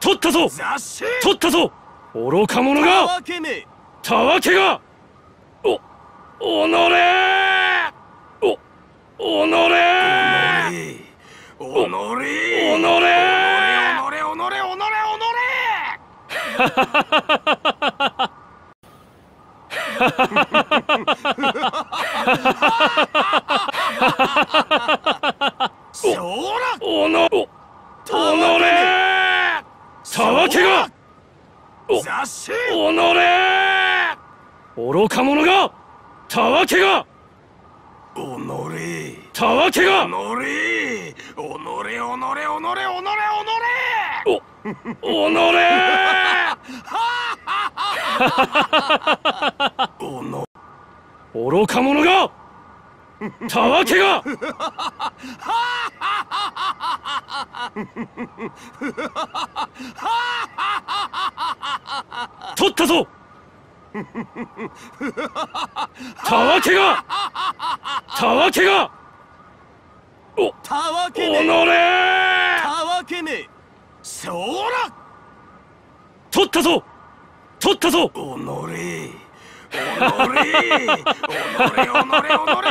取ったぞ雑誌取ったぞ愚か者たがわけめたわけがおおのれおおのれおのれおのれおのれおのれおのれそらおのおおのれたわけがお雑誌おのれ愚か者がたわけがおのれたわけおのれおのれおのれおのれおのれおおのれおの。愚か者がたわけが。取ったぞ。たわけが。たわけが。おたわけめおのれたわけめそら取ったぞ！取ったぞ！おのれおのれおのれおのれおのれ。